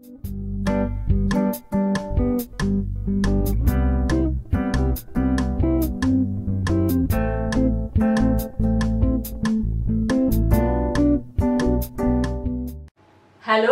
Hello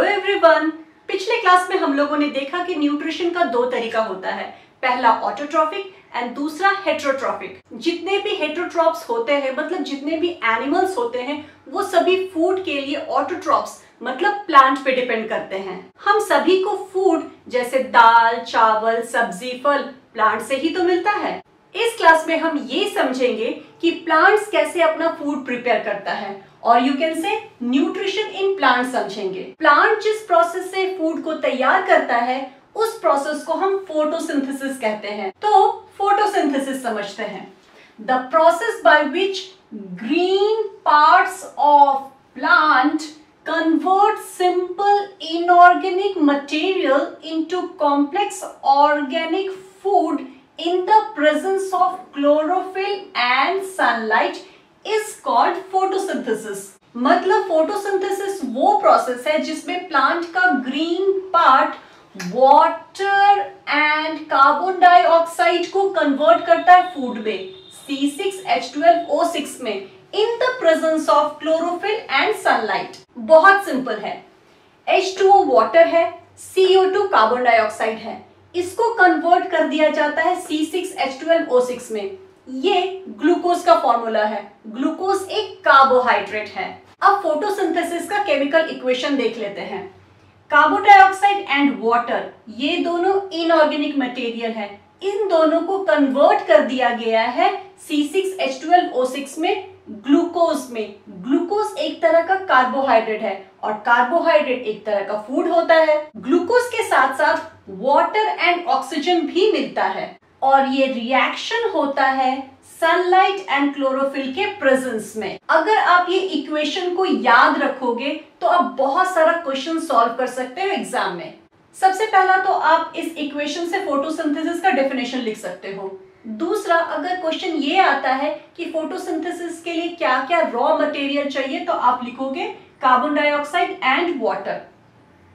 everyone पिछले class में हम लोगों ने देखा कि न्यूट्रिशन का दो तरीका होता है। पहला ऑटोट्रॉफिक एंड दूसरा हेट्रोट्रॉफिक जितने भी हेट्रोट्रॉप्स होते हैं मतलब जितने भी एनिमल्स होते हैं, वो सभी फ़ूड के लिए ऑटोट्रॉप्स मतलब प्लांट पे डिपेंड करते हैं। हम सभी को फ़ूड जैसे दाल, चावल, सब्ज़ी, फल प्लांट से ही तो मिलता है। इस क्लास में हम ये समझेंगे कि प्लांट्स कैसे अपना फ़ूड प्रिपेयर करता है। और you can say nutrition in plant समझेंगे। प्लांट जिस प्रोसेस से फ़ूड को तैयार करता है उस प्रोसेस को हम फोटोसिंथेसिस कहते हैं। तो फोटोसिंथेसिस समझते हैं। The process by which green parts of plant convert simple inorganic material into complex organic food in the presence of chlorophyll and sunlight is called photosynthesis मतलब फोटोसिंथेसिस वो प्रोसेस है जिसमें प्लांट का green part water and carbon dioxide को convert करता है food में C6H12O6 में in the presence of chlorophyll and sunlight बहुत सिंपल है। H2O वाटर है CO2 कार्बन डाइऑक्साइड है। इसको कन्वर्ट कर दिया जाता है C6H12O6 में। ये ग्लूकोज का फॉर्मूला है। ग्लूकोज एक कार्बोहाइड्रेट है। अब फोटोसिंथेसिस का केमिकल इक्वेशन देख लेते हैं। कार्बन डाइऑक्साइड एंड वाटर ये दोनों इनऑर्गेनिक मटेरियल है। इन दोनों को कन्वर्ट कर दिया गया है C6H12O6 में ग्लूकोज में। ग्लूकोज एक तरह का कार्बोहाइड्रेट है और कार्बोहाइड्रेट एक तरह का फ़ूड होता है। ग्लूकोज के साथ साथ वाटर एंड ऑक्सीजन भी मिलता है। और ये रिएक्शन होता है सनलाइट एंड क्लोरोफिल के प्रेजेंस में। अगर आप ये इक्वेशन को याद रखोगे तो आप बहुत सारा क्वेश्चन सॉल्व कर सकते हो एग्ज़ाम में। सबसे पहला तो आप इस इक्वेशन से फोटोसिंथेसिस का डेफिनेशन लिख सकते हो। दूसरा, अगर क्वेश्चन ये आता है कि फोटोसिंथेसिस के लिए क्या क्या रॉ मटेरियल चाहिए तो आप लिखोगे कार्बन डाइऑक्साइड एंड वाटर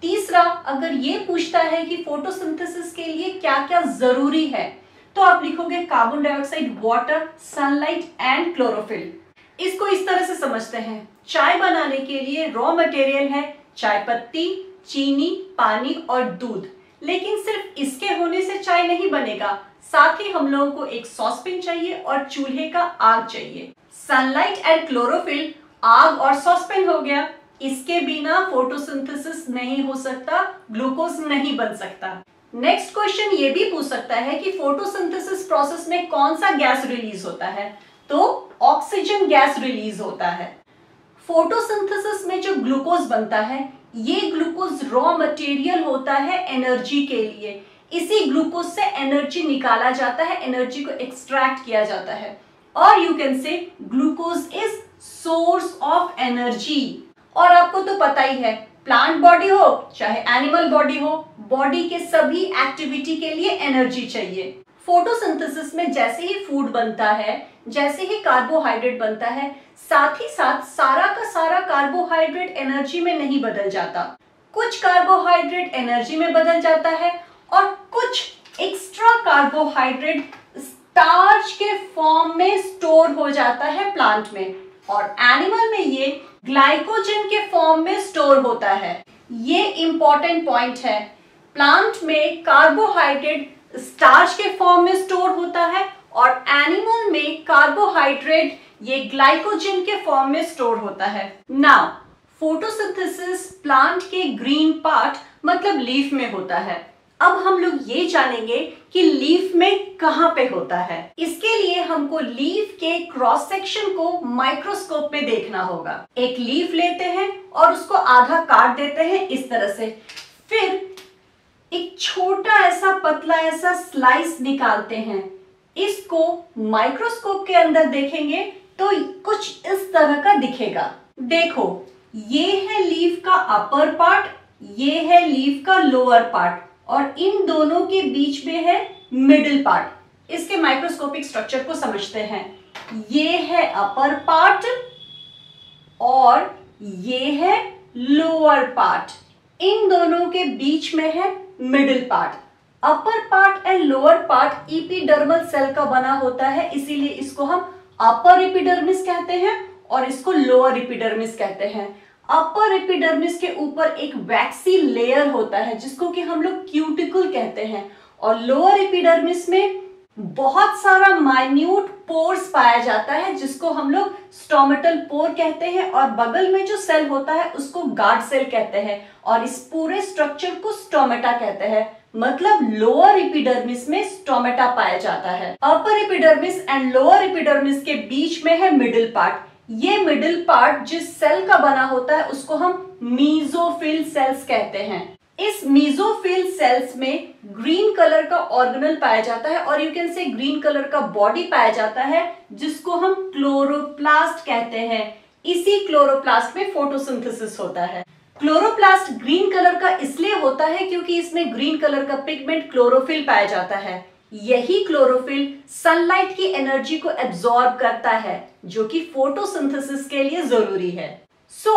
तीसरा, अगर ये पूछता है कि फोटोसिंथेसिस के लिए क्या क्या ज़रूरी है तो आप लिखोगे carbon dioxide water sunlight and chlorophyll इसको इस तरह से समझते हैं। चाय बनाने के लिए रॉ मटेरियल है, चाय पत्ती, चीनी, पानी और दूध। लेकिन सिर्फ़ इसके होने से चाय नहीं बनेगा। साथ ही हम लोगों को एक सॉसपेन चाहिए और चूल्हे का आग चाहिए। सनलाइट एंड क्लोरोफिल आग और सॉसपेन हो गया। इसके बिना फोटोसिंथेसिस नहीं हो सकता ग्लूकोज नहीं बन सकता। नेक्स्ट क्वेश्चन ये भी पूछ सकता है कि फोटोसिंथेसिस प्रोसेस में कौन सा गैस रिलीज़ होता है? तो ऑक्सीजन गैस रिलीज़ होता है। फोटोसिंथेसिस में जो ग्लूकोज बनता है, ये ग्लूकोज रॉ मटेरियल होता है एनर्जी के लिए। इसी ग्लूकोज से एनर्जी निकाला जाता है एनर्जी को एक्सट्रैक्ट किया जाता है। और you can say glucose is source of energy और आपको तो पता ही है प्लांट बॉडी हो, चाहे एनिमल बॉडी हो, बॉडी के सभी एक्टिविटी के लिए एनर्जी चाहिए। फोटोसिंथेसिस में जैसे ही फ़ूड बनता है, जैसे ही कार्बोहाइड्रेट बनता है, साथ ही साथ सारा का सारा कार्बोहाइड्रेट एनर्जी में नहीं बदल जाता। कुछ कार्बोहाइड्रेट एनर्जी में बदल जाता है और कुछ एक्स्ट्रा कार्बोहाइड्रेट स्टार्च के फॉर्म में स्टोर हो जाता है प्लांट में। और एनिमल में ये ग्लाइकोजन के फॉर्म में स्टोर होता है। ये इंपॉर्टेंट पॉइंट है। प्लांट में कार्बोहाइड्रेट स्टार्च के फॉर्म में स्टोर होता है और एनिमल में कार्बोहाइड्रेट ये ग्लाइकोजन के फॉर्म में स्टोर होता है। नाउ फोटोसिंथेसिस प्लांट के ग्रीन पार्ट मतलब लीफ में होता है। अब हम लोग ये जानेंगे कि लीफ में कहाँ पे होता है। इसके लिए हमको लीफ के क्रॉस सेक्शन को माइक्रोस्कोप में देखना होगा। एक लीफ लेते हैं और उसको आधा काट देते हैं इस तरह से। फिर एक छोटा ऐसा पतला ऐसा स्लाइस निकालते हैं। इसको माइक्रोस्कोप के अंदर देखेंगे तो कुछ इस तरह का दिखेगा। देखो, ये है लीफ का अपर पार्ट, ये है लीफ का लोअर पार्ट। और इन दोनों के बीच में है मिडिल पार्ट इसके माइक्रोस्कोपिक स्ट्रक्चर को समझते हैं। ये है अपर पार्ट और ये है लोअर पार्ट इन दोनों के बीच में है middle part upper part and lower part epidermal cell का बना होता है, इसीलिए इसको हम अपर इपिडर्मिस कहते हैं और इसको लोअर इपिडर्मिस कहते हैं। अपर एपिडर्मिस के ऊपर एक वैक्सी लेयर होता है, जिसको कि हम लोग क्यूटिकल कहते हैं। और लोअर एपिडर्मिस में बहुत सारा माइन्यूट पोर्स पाया जाता है, जिसको हम लोग स्टोमेटल पोर कहते हैं। और बगल में जो सेल होता है, उसको गार्ड सेल कहते हैं। और इस पूरे स्ट्रक्चर को स्टोमेटा कहते हैं। मतलब लोअर इपिडर्मिस में स्टोमेटा पाया जाता है। Upper epidermis and lower epidermis के बीच में है मिडिल पार्ट ये मिडिल पार्ट जिस सेल का बना होता है, उसको हम मीजोफिल सेल्स कहते हैं। इस मीजोफिल सेल्स में ग्रीन कलर का ऑर्गेनल पाया जाता है और you can say green colour का बॉडी पाया जाता है, जिसको हम क्लोरोप्लास्ट कहते हैं। इसी क्लोरोप्लास्ट में फोटोसिंथेसिस होता है। क्लोरोप्लास्ट ग्रीन कलर का इसलिए होता है क्योंकि इसमें ग्रीन कलर का पिगमेंट क्लोरोफिल पाया जाता है। यही क्लोरोफिल सनलाइट की एनर्जी को एब्जॉर्ब करता है, जो कि फोटोसिंथेसिस के लिए ज़रूरी है। So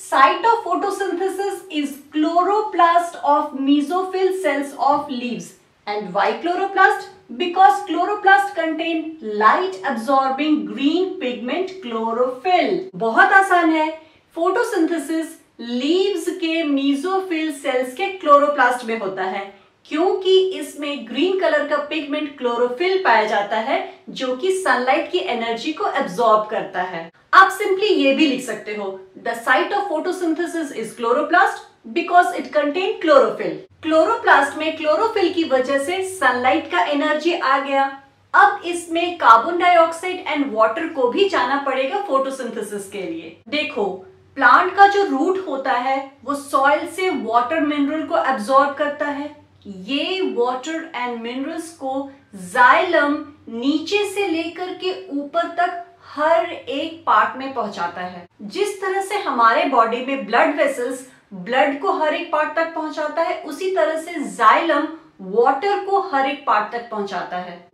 site of photosynthesis is chloroplast of mesophyll cells of leaves and why chloroplast because chloroplast contain light absorbing green pigment chlorophyll बहुत आसान है। फोटोसिंथेसिस लीव्स के मीजोफिल सेल्स के क्लोरोप्लास्ट में होता है। क्योंकि इसमें ग्रीन कलर का पिगमेंट क्लोरोफिल पाया जाता है, जो कि सनलाइट की एनर्जी को एब्सॉर्ब करता है। आप सिंपली ये भी लिख सकते हो the site of photosynthesis is chloroplast because it contain chlorophyll chloroplast में क्लोरोफिल की वजह से सनलाइट का एनर्जी आ गया। अब इसमें कार्बन डाइऑक्साइड एंड वाटर को भी जाना पड़ेगा फोटोसिंथेसिस के लिए। देखो प्लांट का जो रूट होता है, वो सॉइल से वाटर मिनरल को एब्सॉर्ब करता है। ये वाटर एंड मिनरल्स को जाइलम नीचे से लेकर के ऊपर तक हर एक पार्ट में पहुंचाता है। जिस तरह से हमारे बॉडी में ब्लड वेसल्स ब्लड को हर एक पार्ट तक पहुंचाता है, उसी तरह से जाइलम वाटर को हर एक पार्ट तक पहुंचाता है।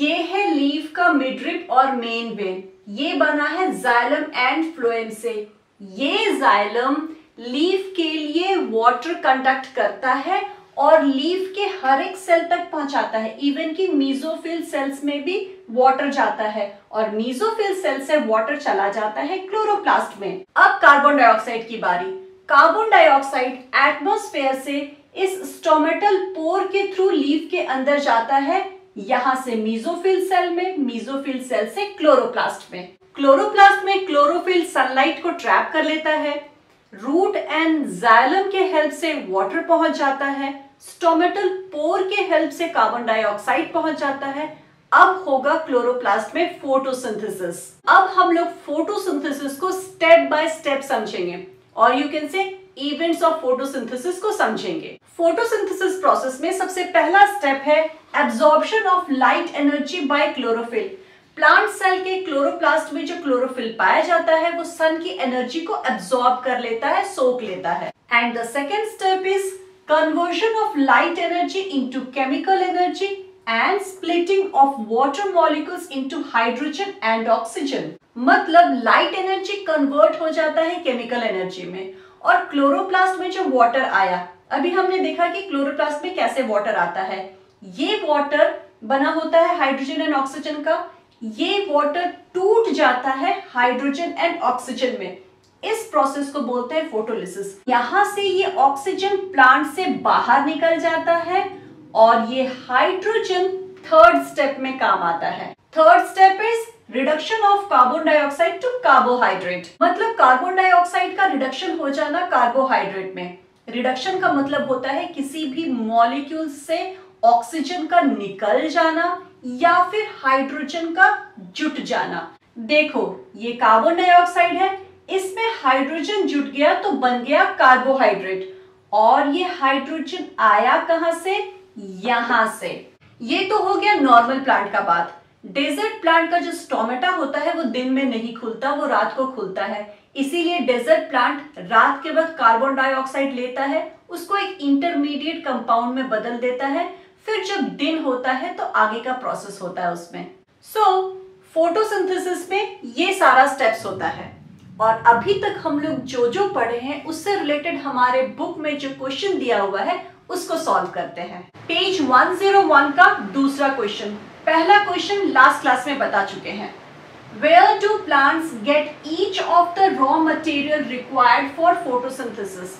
ये है लीफ का मिड्रिप और मेन वेन ये बना है जाइलम एंड फ्लोएम से। ये जाइलम लीफ के लिए वाटर कंडक्ट करता है और लीफ के हर एक सेल तक पहुंचाता है। इवन की मीजोफिल सेल्स में भी वाटर जाता है और मीजोफिल सेल से वाटर चला जाता है क्लोरोप्लास्ट में। अब कार्बन डाइऑक्साइड की बारी। कार्बन डाइऑक्साइड एटमोस्फेयर से इस स्टोमेटल पोर के थ्रू लीफ के अंदर जाता है। यहाँ से मीजोफिल सेल में मीजोफिल सेल से क्लोरोप्लास्ट में। क्लोरोप्लास्ट में क्लोरोफिल सनलाइट को ट्रैप कर लेता है। रूट एंड जाइलम के हेल्प से वाटर पहुँच जाता है स्टोमेटल पोर के हेल्प से कार्बन डाइऑक्साइड पहुँच जाता है। अब होगा क्लोरोप्लास्ट में फोटोसिंथेसिस अब हम लोग फोटोसिंथेसिस को स्टेप बाय स्टेप समझेंगे और you can say events of photosynthesis को समझेंगे। फोटोसिंथेसिस प्रोसेस में सबसे पहला स्टेप है absorption of light energy by chlorophyll plant cell के क्लोरोप्लास्ट में जो क्लोरोफिल पाया जाता है, वो सन की एनर्जी को एब्सॉर्ब कर लेता है, सोख लेता है। And the second step is conversion of light energy into chemical energy and splitting of water molecules into hydrogen and oxygen मतलब लाइट एनर्जी कन्वर्ट हो जाता है केमिकल एनर्जी में। और क्लोरोप्लास्ट में जो वाटर आया, अभी हमने देखा कि क्लोरोप्लास्ट में कैसे वाटर आता है। ये वाटर बना होता है हाइड्रोजन एंड ऑक्सीजन का ये वाटर टूट जाता है हाइड्रोजन एंड ऑक्सीजन में। इस प्रोसेस को बोलते हैं फोटोलिसिस यहाँ से ये ऑक्सीजन प्लांट से बाहर निकल जाता है और ये हाइड्रोजन थर्ड स्टेप में काम आता है। Third step is reduction of carbon dioxide to carbohydrate मतलब कार्बन डाइऑक्साइड का रिडक्शन हो जाना कार्बोहाइड्रेट में। रिडक्शन का मतलब होता है किसी भी मॉलिक्यूल से ऑक्सीजन का निकल जाना। या फिर हाइड्रोजन का जुट जाना। देखो, ये कार्बन डाइऑक्साइड है, इसमें हाइड्रोजन जुट गया तो बन गया कार्बोहाइड्रेट और ये हाइड्रोजन आया कहाँ से? यहाँ से। ये तो हो गया नॉर्मल प्लांट का बात। डेजर्ट प्लांट का जो स्टोमेटा होता है, वो दिन में नहीं खुलता, वो रात को खुलता है। इसीलिए डेजर्ट प्लांट रात के वक्त कार्बन डाइऑक्साइड लेता है, उसको एक इंटरमीडिएट कंपाउंड में बदल देता है। फिर जब दिन होता है तो आगे का प्रोसेस होता है उसमें। सो so, फोटोसिंथेसिस में ये सारा स्टेप्स होता है। और अभी तक हम लोग जो जो पढ़े हैं उससे रिलेटेड हमारे बुक में जो क्वेश्चन दिया हुआ है उसको सॉल्व करते हैं। पेज 101 का दूसरा क्वेश्चन पहला क्वेश्चन लास्ट क्लास में बता चुके हैं। Where do plants get each of the raw material required for photosynthesis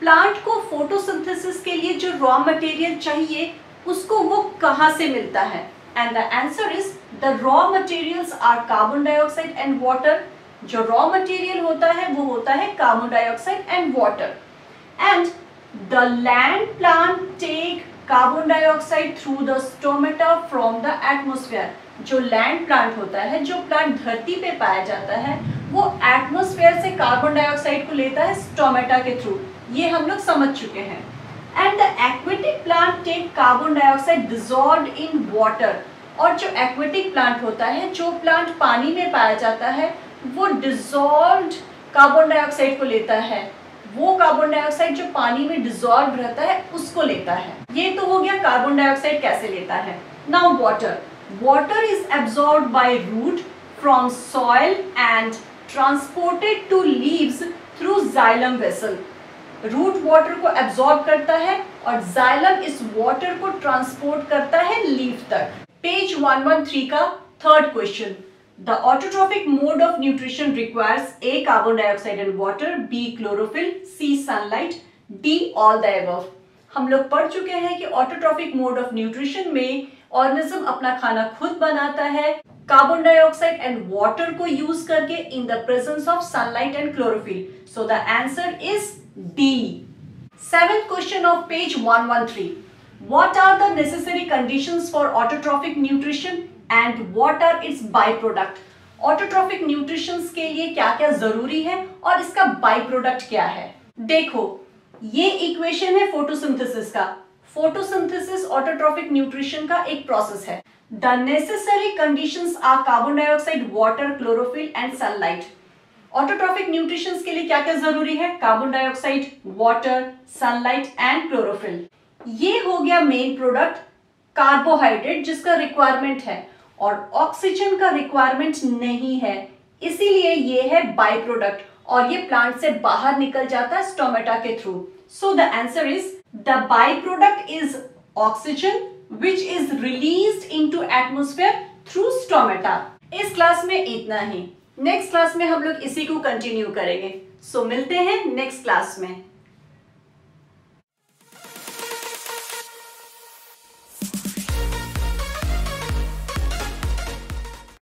plant को फोटोसिंथेसिस के लिए जो रॉ मटेरियल चाहिए उसको वो कहाँ से मिलता है? And the answer is the raw materials are carbon dioxide and water जो रॉ मटेरियल होता है, वो होता है carbon dioxide and water and the land plant take carbon dioxide through the stomata from the atmosphere जो land plant होता है, जो प्लांट धरती पे पाया जाता है, वो एटमोस्फेयर से कार्बन डाइऑक्साइड को लेता है स्टोमेटा के थ्रू ये हम लोग समझ चुके हैं। And the aquatic plant take carbon dioxide dissolve in water और जो एक्वेटिक प्लांट होता है, जो प्लांट पानी में पाया जाता है, वो डिजॉल्व कार्बन डाइऑक्साइड को लेता है। वो कार्बन डाइऑक्साइड जो पानी में डिजॉल्व रहता है, उसको लेता है। ये तो हो गया कार्बन डाइऑक्साइड कैसे लेता है? Now water water is absorb by root from soil and transported to leaves through xylem vessel root water को एब्सॉर्ब करता है और जाइलम इस वाटर को ट्रांसपोर्ट करता है लीफ तक पेज 113 का third question The autotrophic mode of nutrition requires A. Carbon dioxide and water, B. Chlorophyll, C. Sunlight, D. All the above. हम लोग पढ़ चुके हैं कि ऑटोट्रॉफिक मोड ऑफ़ न्यूट्रिशन में ऑर्गेनिज्म अपना खाना खुद बनाता है कार्बन डाइऑक्साइड एंड वाटर को यूज़ करके in the presence of sunlight and chlorophyll so the answer is D seventh question of page 113 what are the necessary conditions for autotrophic nutrition and what are its by product autotrophic nutrition के लिए क्या क्या ज़रूरी है और इसका by product क्या है? देखो, ये इक्वेशन है फोटोसिंथेसिस का. फोटोसिंथेसिस ऑटोट्रॉफिक न्यूट्रिशन का एक प्रोसेस है. The necessary conditions are carbon dioxide water chlorophyll and sunlight autotrophic nutrition के लिए क्या क्या ज़रूरी है? Carbon dioxide water sunlight and chlorophyll ये हो गया मेन प्रोडक्ट कार्बोहाइड्रेट जिसका रिक्वायरमेंट है। और ऑक्सीजन का रिक्वायरमेंट नहीं है। इसीलिए ये है बाई प्रोडक्ट और ये प्लांट से बाहर निकल जाता है स्टोमेटा के through so the answer is the by product is oxygen which is release into atmosphere through stomata इस क्लास में इतना ही। नेक्स्ट क्लास में हम लोग इसी को कंटिन्यू करेंगे। सो so, मिलते हैं नेक्स्ट क्लास में।